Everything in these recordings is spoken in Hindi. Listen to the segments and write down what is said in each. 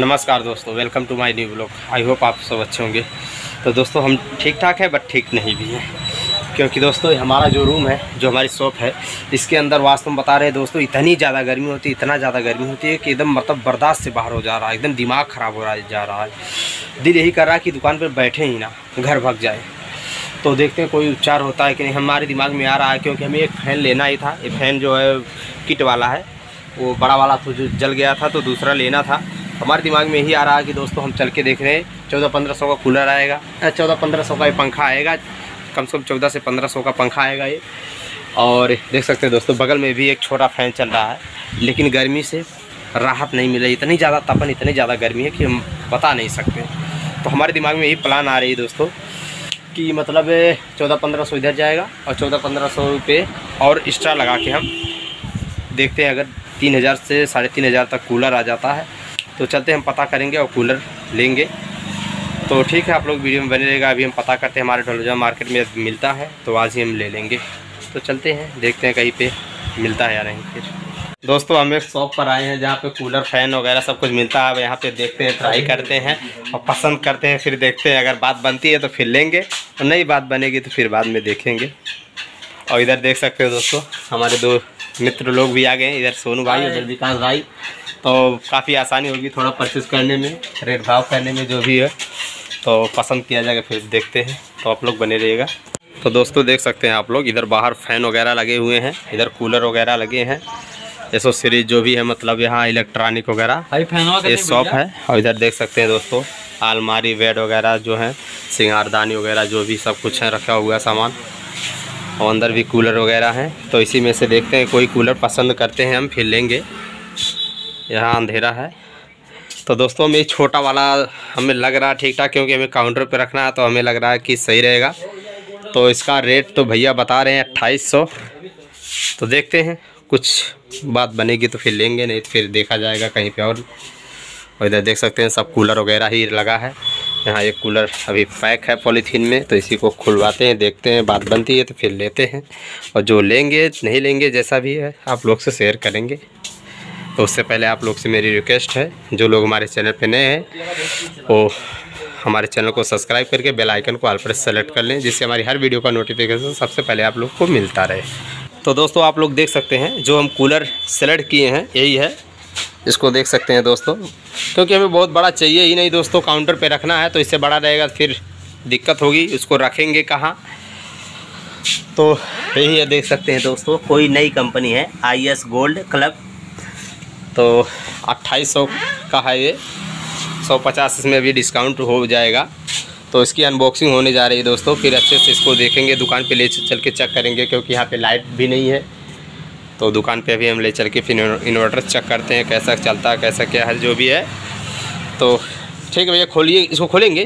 नमस्कार दोस्तों welcome to my new blog I hope आप सब अच्छे होंगे। तो दोस्तों, हम ठीक ठाक है बट ठीक नहीं भी हैं। क्योंकि दोस्तों हमारा जो रूम है, जो हमारी शॉप है, इसके अंदर वास्तव में बता रहे हैं दोस्तों, इतनी ज़्यादा गर्मी होती है, इतना ज़्यादा गर्मी होती है कि एकदम मतलब बर्दाश्त से बाहर हो जा रहा है, एकदम दिमाग ख़राब हो रहा जा रहा है। दिल यही कर रहा है कि दुकान पर बैठे ही ना, घर भग जाए। तो देखते हैं कोई उपचार होता है कि नहीं। हमारे दिमाग में आ रहा है क्योंकि हमें एक फ़ैन लेना ही था। ये फ़ैन जो है किट वाला है, वो बड़ा वाला तो जो जल गया था तो दूसरा लेना था। हमारे दिमाग में यही आ रहा है कि दोस्तों हम चल के देख रहे हैं, चौदह पंद्रह सौ का कूलर आएगा। चौदह पंद्रह सौ का ये पंखा आएगा, कम से कम चौदह से पंद्रह सौ का पंखा आएगा ये। और देख सकते हैं दोस्तों, बगल में भी एक छोटा फ़ैन चल रहा है, लेकिन गर्मी से राहत नहीं मिल रही। इतनी ज़्यादा तपन, इतनी ज़्यादा गर्मी है कि हम बता नहीं सकते। तो हमारे दिमाग में यही प्लान आ रही है दोस्तों, कि मतलब चौदह पंद्रह सौ इधर जाएगा और चौदह पंद्रह सौ रुपये और एक्स्ट्रा लगा के हम देखते हैं, अगर तीन हज़ार से साढ़े तीन हज़ार तक कूलर आ जाता है। तो चलते हम पता करेंगे और कूलर लेंगे। तो ठीक है, आप लोग वीडियो में बने रहेगा अभी हम पता करते हैं, हमारे ढोलजा मार्केट में मिलता है तो आज ही हम ले लेंगे। तो चलते हैं, देखते हैं कहीं पे मिलता है या नहीं फिर। दोस्तों, हम एक शॉप पर आए हैं, जहाँ पे कूलर फ़ैन वगैरह सब कुछ मिलता है। अब यहाँ पे देखते हैं ट्राई करते हैं और पसंद करते हैं, फिर देखते हैं। अगर बात बनती है तो फिर लेंगे। और नई बात बनेगी तो फिर बाद में देखेंगे। और इधर देख सकते हो दोस्तों, हमारे दो मित्र लोग भी आ गए इधर सोनू भाई उधर विकास भाई। तो काफ़ी आसानी होगी थोड़ा परचेज करने में रेट भाव करने में जो भी है। तो पसंद किया जाएगा फिर देखते हैं। तो आप लोग बने रहिएगा। तो दोस्तों देख सकते हैं आप लोग इधर बाहर फ़ैन वगैरह लगे हुए हैं इधर कूलर वगैरह लगे हैं। एसो सीरीज़ जो भी है मतलब यहाँ इलेक्ट्रॉनिक वगैरह ये शॉप है। और इधर देख सकते हैं दोस्तों आलमारी बेड वगैरह जो है सिंगारदानी वगैरह जो भी सब कुछ है रखा हुआ सामान। और अंदर भी कूलर वगैरह हैं। तो इसी में से देखते हैं, कोई कूलर पसंद करते हैं हम, फिर लेंगे। यहाँ अंधेरा है। तो दोस्तों हमें छोटा वाला हमें लग रहा है ठीक ठाक, क्योंकि हमें काउंटर पे रखना है तो हमें लग रहा है कि सही रहेगा। तो इसका रेट तो भैया बता रहे हैं अट्ठाईस सौ। तो देखते हैं, कुछ बात बनेगी तो फिर लेंगे, नहीं तो फिर देखा जाएगा कहीं पे और इधर देख सकते हैं, सब कूलर वगैरह ही लगा है। यहाँ एक कूलर अभी पैक है पॉलीथीन में तो इसी को खुलवाते हैं, देखते हैं, बात बनती है तो फिर लेते हैं। और जो लेंगे, नहीं लेंगे, जैसा भी है, आप लोग से शेयर करेंगे। तो उससे पहले आप लोग से मेरी रिक्वेस्ट है, जो लोग हमारे चैनल पे नए हैं, वो हमारे चैनल को सब्सक्राइब करके बेल आइकन को ऑल पर सेलेक्ट कर लें, जिससे हमारी हर वीडियो का नोटिफिकेशन सबसे पहले आप लोग को मिलता रहे। तो दोस्तों, आप लोग देख सकते हैं, जो हम कूलर सेलेक्ट किए हैं, यही है। इसको देख सकते हैं दोस्तों। क्योंकि हमें बहुत बड़ा चाहिए ही नहीं दोस्तों, काउंटर पे रखना है तो इससे बड़ा रहेगा, फिर दिक्कत होगी, इसको रखेंगे कहाँ? तो यही है, देख सकते हैं दोस्तों, कोई नई कंपनी है, आई एस गोल्ड क्लब। तो अट्ठाईस सौ का है ये सौ पचास इसमें भी डिस्काउंट हो जाएगा। तो इसकी अनबॉक्सिंग होने जा रही है दोस्तों, फिर अच्छे से इसको देखेंगे, दुकान पे ले चल के चेक करेंगे, क्योंकि यहाँ पे लाइट भी नहीं है। तो दुकान पे अभी हम ले चल के फिर इन्वर्टर चेक करते हैं कैसा चलता है कैसा क्या है जो भी है। तो ठीक है भैया खोलिए इसको खोलेंगे?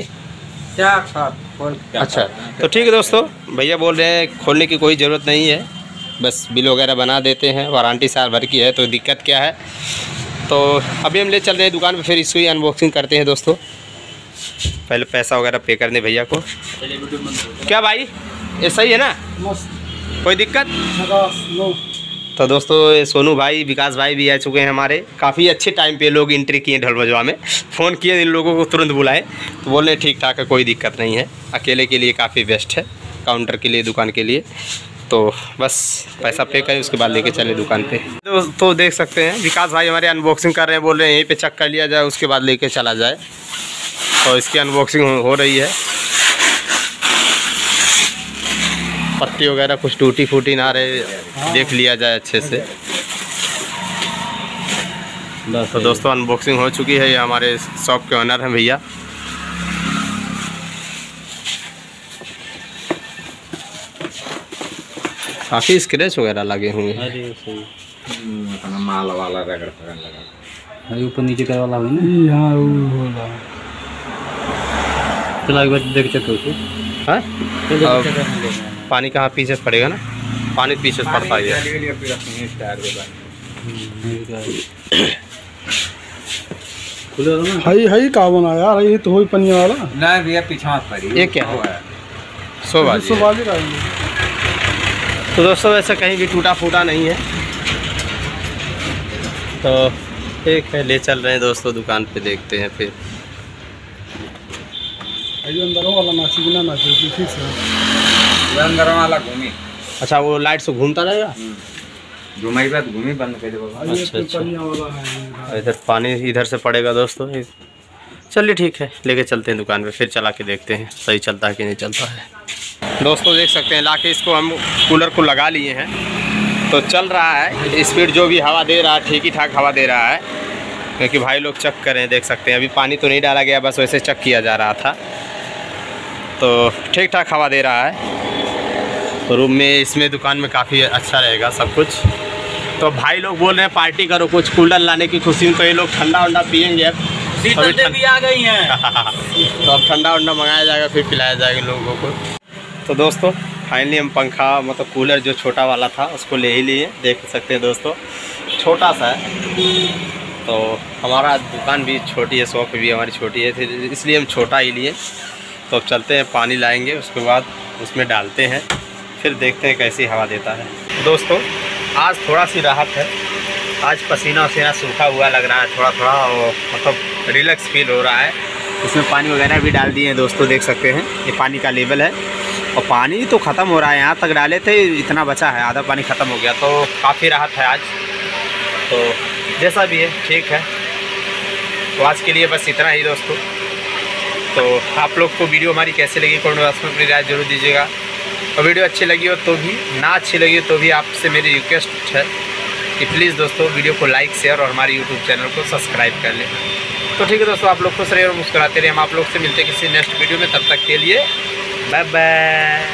क्या क्या अच्छा तो ठीक है दोस्तों भैया बोल रहे हैं खोलने की कोई ज़रूरत नहीं है। बस बिल वगैरह बना देते हैं वारंटी साल भर की है तो दिक्कत क्या है। तो अभी हम ले चल रहे हैं दुकान पर फिर इसको ही अनबॉक्सिंग करते हैं दोस्तों। पहले पैसा वगैरह पे करने भैया को। क्या भाई ये सही है ना? कोई दिक्कत? तो दोस्तों सोनू भाई विकास भाई भी आ चुके हैं हमारे। काफ़ी अच्छे टाइम पे लोग एंट्री किए ढलबजवा में। फ़ोन किए इन लोगों को तुरंत बुलाए। तो बोल रहे ठीक ठाक है कोई दिक्कत नहीं है। अकेले के लिए काफ़ी बेस्ट है काउंटर के लिए दुकान के लिए। तो बस पैसा पे करें उसके बाद लेके चले दुकान पे। तो, देख सकते हैं विकास भाई हमारे अनबॉक्सिंग कर रहे हैं बोल रहे हैं यहीं पे चेक कर लिया जाए उसके बाद लेके चला जाए। तो इसकी अनबॉक्सिंग हो रही है। पत्ती वगैरह कुछ टूटी फूटी ना रहे देख लिया जाए अच्छे से। तो दोस्तों अनबॉक्सिंग हो चुकी है ये हमारे शॉप के ओनर हैं भैया। काफ़ी स्क्रैच वगैरह लगे हुए हैं। अपना माल वाला रगड़ लगा। ऊपर नीचे करे वाला हुई ना? यहाँ होला चला एक बार देख चेक करो हाँ। पानी कहाँ पीछे पड़ेगा ना? पानी पीछे पड़ता है ना? हई हई का बना यार ये तो होई पनिया वाला। नहीं भैया पीछे मत पड़ी ये क्या है? सो बाजी सो है। बाजी का तो दोस्तों वैसे कहीं भी टूटा फूटा नहीं है। तो ठीक है ले चल रहे हैं दोस्तों दुकान पे देखते हैं फिर। अंदर वाला नाची बिना नाची फिक्स है। वाला घूमी। अच्छा वो लाइट से घूमता रहेगा? घुमाई बात घूमी बंद कर दे अच्छा, अच्छा। और इधर पानी इधर से पड़ेगा दोस्तों चलिए ठीक है लेके चलते हैं दुकान पे फिर चला के देखते हैं सही चलता है कि नहीं चलता है। दोस्तों देख सकते हैं लाके इसको हम कूलर को लगा लिए हैं। तो चल रहा है स्पीड जो भी हवा दे रहा है ठीक ही ठाक हवा दे रहा है। क्योंकि भाई लोग चेक करें देख सकते हैं अभी पानी तो नहीं डाला गया बस वैसे चेक किया जा रहा था। तो ठीक ठाक हवा दे रहा है। तो रूम में इसमें दुकान में काफ़ी अच्छा रहेगा सब कुछ। तो भाई लोग बोल रहे हैं पार्टी करो कुछ कूलर लाने की खुशी में तो ये लोग ठंडा वंडा पियेंगे अब। भी आ गई हैं। तो अब ठंडा वंडा मंगाया जाएगा फिर पिलाया जाएगा लोगों को। तो दोस्तों फाइनली हम पंखा मतलब कूलर जो छोटा वाला था उसको ले ही लिए। देख सकते हैं दोस्तों छोटा सा है। तो हमारा दुकान भी छोटी है शॉप भी हमारी छोटी है फिर इसलिए हम छोटा ही लिए। तो अब चलते हैं पानी लाएँगे उसके बाद उसमें डालते हैं। फिर देखते हैं कैसी हवा देता है। दोस्तों, आज थोड़ा सी राहत है। आज पसीना वसीना सूखा हुआ लग रहा है थोड़ा थोड़ा और मतलब रिलैक्स फील हो रहा है। इसमें पानी वगैरह भी डाल दिए हैं दोस्तों, देख सकते हैं। ये पानी का लेवल है। और पानी तो ख़त्म हो रहा है, यहाँ तक डाले थे, इतना बचा है, आधा पानी ख़त्म हो गया तो काफ़ी राहत है आज। तो जैसा भी है, ठीक है। तो आज के लिए बस इतना ही दोस्तों। तो आप लोग को वीडियो हमारी कैसे लगी, कमेंट बॉक्स में अपनी राय ज़रूर दीजिएगा। और वीडियो अच्छी लगी हो तो भी ना अच्छी लगी हो तो भी आपसे मेरी रिक्वेस्ट है कि प्लीज़ दोस्तों वीडियो को लाइक शेयर और हमारे यूट्यूब चैनल को सब्सक्राइब कर लें। तो ठीक है दोस्तों आप लोग खुश रहे और मुस्कुराते रहे हम आप लोग से मिलते हैं किसी नेक्स्ट वीडियो में। तब तक के लिए bye bye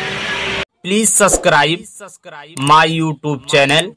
please subscribe subscribe my YouTube channel